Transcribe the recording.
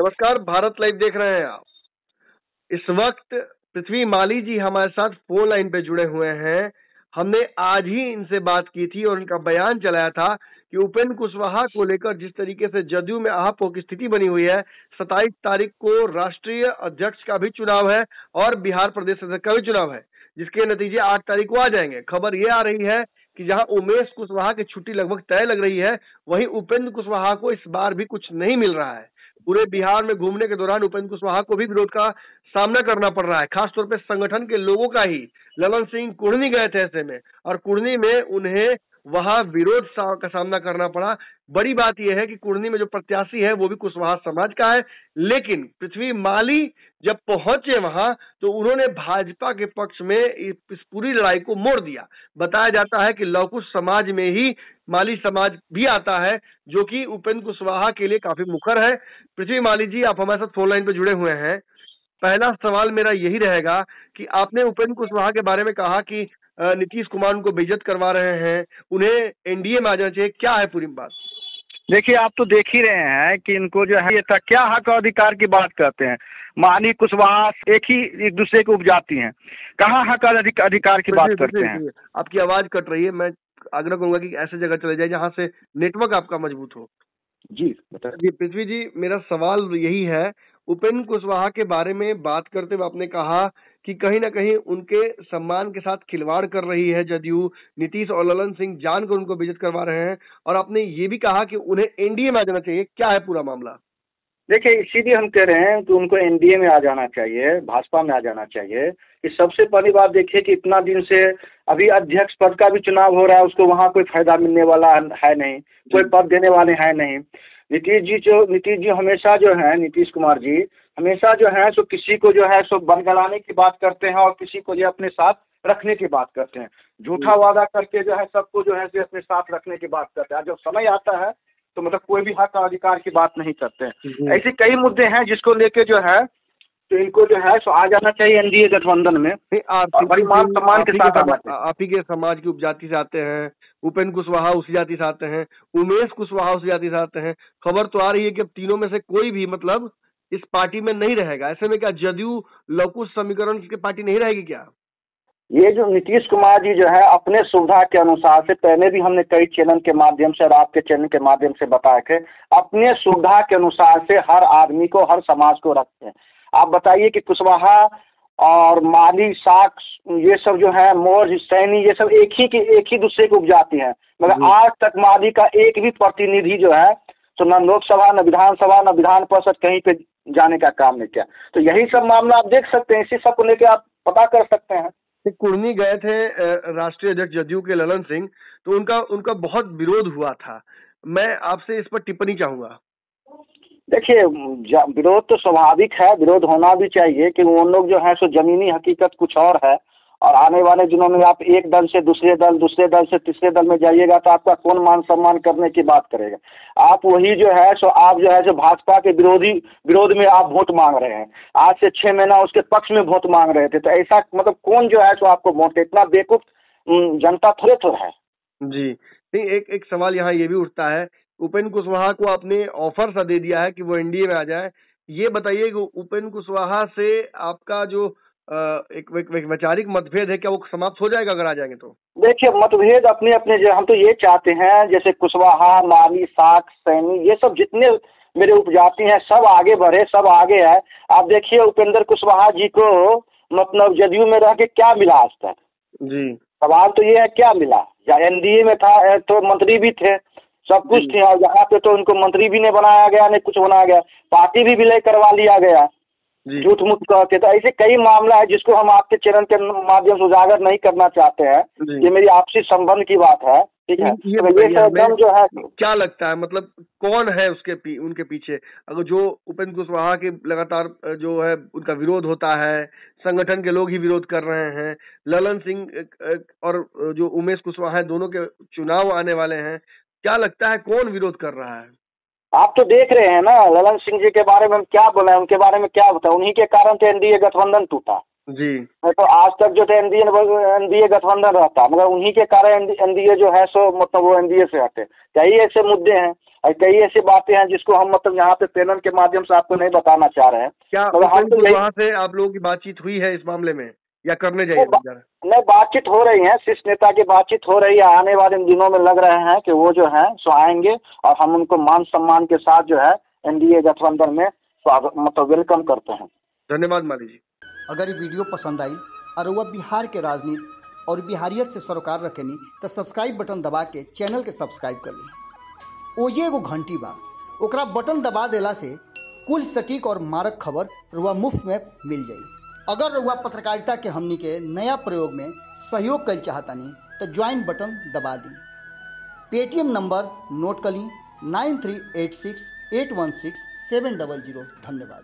नमस्कार, भारत लाइव देख रहे हैं आप। इस वक्त पृथ्वी माली जी हमारे साथ फ़ोन लाइन पे जुड़े हुए हैं। हमने आज ही इनसे बात की थी और इनका बयान चलाया था कि उपेंद्र कुशवाहा को लेकर जिस तरीके से जदयू में आहापों की स्थिति बनी हुई है सताईस तारीख को राष्ट्रीय अध्यक्ष का भी चुनाव है और बिहार प्रदेश अध्यक्ष का भी चुनाव है, जिसके नतीजे आठ तारीख को आ जाएँगे। खबर ये आ रही है कि जहाँ उमेश कुशवाहा की छुट्टी लगभग तय लग रही है, वहीं उपेंद्र कुशवाहा को इस बार भी कुछ नहीं मिल रहा है। पूरे बिहार में घूमने के दौरान उपेंद्र कुशवाहा को भी विरोध का सामना करना पड़ रहा है। खासतौर पर संगठन के लोगों का ही। ललन सिंह कुढ़नी गए थे ऐसे में। और कुढ़नी में उन्हें वहाँ विरोध का सामना करना पड़ा। बड़ी बात यह है कि कुर्नी में जो प्रत्याशी है, वो भी कुशवाहा समाज का है। लेकिन पृथ्वी माली जब पहुँचे वहाँ तो उन्होंने भाजपा के पक्ष में इस पूरी लड़ाई को मोड़ दिया। बताया जाता है कि लौकुश समाज में ही माली समाज भी आता है, जो कि उपेंद्र कुशवाहा के लिए काफ़ी मुखर है। पृथ्वी माली जी, आप हमारे साथ फ़ोन लाइन पे जुड़े हुए हैं। पहला सवाल मेरा यही रहेगा कि आपने उपेंद्र कुशवाहा के बारे में कहा कि नीतीश कुमार उनको बेइज्जत करवा रहे हैं उन्हें एनडीए में आ जाना चाहिए क्या है पूरी बात? देखिए आप तो देख ही रहे हैं कि इनको जो है ये था क्या हक और अधिकार की बात करते हैं? मानी कुशवाहा एक ही एक दूसरे को उपजाती हैं। कहाँ हक और अधिकार की बात करते हैं? आपकी आवाज़ कट रही है मैं आग्रह करूँगा कि ऐसे जगह चले जाए जहाँ से नेटवर्क आपका मज़बूत हो। जी बताइए। जी पृथ्वी जी मेरा सवाल यही है उपेन्द्र कुशवाहा के बारे में बात करते हुए आपने कहा कि कहीं ना कहीं उनके सम्मान के साथ खिलवाड़ कर रही है जदयू। नीतीश और ललन सिंह जानकर उनको विज़िट करवा रहे हैं और आपने ये भी कहा कि उन्हें एनडीए में आ जाना चाहिए। क्या है पूरा मामला? देखिए इसीलिए हम कह रहे हैं कि उनको एनडीए में आ जाना चाहिए भाजपा में आ जाना चाहिए। कि सबसे पहली बात देखिए कि इतना दिन से अभी अध्यक्ष पद का भी चुनाव हो रहा है उसको वहाँ कोई फ़ायदा मिलने वाला है नहीं कोई पद देने वाले हैं नहीं। नीतीश जी जो नीतीश जी हमेशा जो है नीतीश कुमार जी हमेशा जो है सो किसी को जो है सो बनगलाने की बात करते हैं और किसी को जो अपने साथ रखने की बात करते हैं। झूठा वादा करके जो है सबको जो है अपने साथ रखने की बात करते हैं। जब समय आता है तो मतलब कोई भी हक अधिकार की बात नहीं करते हैं। ऐसे कई मुद्दे हैं जिसको लेके जो है तो इनको जो है सो आ जाना चाहिए एनडीए गठबंधन में। बड़ी मान सम्मान के साथ आप ही के समाज की उपजाति से आते हैं उपेंद्र कुशवाहा उसी जाति से आते हैं उमेश कुशवाहा उसी जाति से आते हैं। खबर तो आ रही है कि अब तीनों में से कोई भी मतलब इस पार्टी में नहीं रहेगा। ऐसे में क्या जदयू लवकुश समीकरण की पार्टी नहीं रहेगी क्या? ये जो नीतीश कुमार जी जो है अपने सुविधा के अनुसार से पहले भी हमने कई चैनल के माध्यम से और आपके चैनल के माध्यम से बताए थे अपने सुविधा के अनुसार से हर आदमी को हर समाज को रखते हैं। आप बताइए कि कुशवाहा और माली साख ये सब जो है मोर सैनी ये सब एक ही के एक ही दूसरे को उपजाती हैं। मगर आज तक माली का एक भी प्रतिनिधि जो है तो न लोकसभा न विधानसभा न विधान परिषद कहीं पे जाने का काम नहीं किया। तो यही सब मामला आप देख सकते हैं इसी सबको लेकर आप पता कर सकते हैं। कुर्मी गए थे राष्ट्रीय अध्यक्ष जदयू के ललन सिंह तो उनका उनका बहुत विरोध हुआ था। मैं आपसे इस पर टिप्पणी चाहूँगा। देखिए विरोध तो स्वाभाविक है, विरोध होना भी चाहिए कि वो लोग जो है सो जमीनी हकीकत कुछ और है। और आने वाले दिनों में आप एक दल से दूसरे दल दूसरे दल से तीसरे दल में जाइएगा तो आपका कौन मान सम्मान करने की बात करेगा? आप वही जो है, सो आप जो है, सो भाजपा के विरोधी, विरोध में आप वोट मांग रहे हैं। आज से छह महीना उसके पक्ष में वोट मांग रहे थे तो ऐसा मतलब कौन जो है, सो आपको वोट इतना बेकूफ जनता थोड़े तो है। जी। नहीं, एक एक सवाल यहाँ ये भी उठता है उपेंद्र कुशवाहा को आपने ऑफ़र सा दे दिया है कि वो एनडीए में आ जाए। ये बताइए कि उपेंद्र कुशवाहा से आपका जो एक, एक वैचारिक मतभेद है क्या वो समाप्त हो जाएगा अगर आ जाएँगे तो? देखिए मतभेद अपने अपने जो हम तो ये चाहते हैं जैसे कुशवाहा माली साख सैनी ये सब जितने मेरे उपजाति हैं सब आगे बढ़े सब आगे है। आप देखिए उपेंद्र कुशवाहा जी को मतलब जदयू में रह के क्या मिला आज तक? जी। सवाल तो ये है क्या मिला? या एनडीए में था तो मंत्री भी थे। सब कुछ थे और यहाँ पे तो उनको मंत्री भी नहीं बनाया गया नहीं कुछ बनाया गया पार्टी भी विलय करवा लिया गया। झूठ मूठ कहते तो ऐसे कई मामला है जिसको हम आपके चैनल के माध्यम से उजागर नहीं करना चाहते हैं। ये मेरी आपसी संबंध की बात है ठीक है? ये, तो ये जो है क्या लगता है मतलब कौन है उसके पी, उनके पीछे? अगर जो उपेंद्र कुशवाहा के लगातार जो है उनका विरोध होता है संगठन के लोग ही विरोध कर रहे हैं ललन सिंह और जो उमेश कुशवाहा है दोनों के चुनाव आने वाले हैं क्या लगता है कौन विरोध कर रहा है? आप तो देख रहे हैं ना ललन सिंह जी के बारे में हम क्या बोले उनके बारे में क्या बताए उन्हीं के कारण तो एनडीए गठबंधन टूटा। जी। तो आज तक जो थे एनडीए एनडीए गठबंधन रहता मगर उन्हीं के कारण एनडीए जो है सो मतलब वो एनडीए से हटे। कई ऐसे मुद्दे हैं और कई ऐसी बातें हैं जिसको हम मतलब यहाँ पे पैनल के माध्यम से आपको नहीं बताना चाह रहे हैं। क्या हम तो वहाँ से आप लोगों की बातचीत हुई है इस मामले में? या करने जाइए बा- नहीं बातचीत हो रही है। शीर्ष नेता की बातचीत हो रही है। आने वाले दिनों में लग रहे हैं कि वो जो है सो आएँगे और हम उनको मान सम्मान के साथ जो है एनडीए गठबंधन में स्वागत मतलब वेलकम करते हैं। धन्यवाद माली जी। अगर ये वीडियो पसंद आई और वह बिहार के राजनीति और बिहारियत से सरोकार रखेनी तो सब्सक्राइब बटन दबा के चैनल के सब्सक्राइब कर ली। ओजे एगो घंटी बा। ओकरा बटन दबा देला से कुल सटीक और मारक खबर रुआ मुफ़्त में मिल जाई। अगर रुआ पत्रकारिता के हमनी के नया प्रयोग में सहयोग कर चाहतनी तो ज्वाइन बटन दबा दी। पेटीएम नंबर नोट कर ली nine three eight six eight one six seven double zero. धन्यवाद।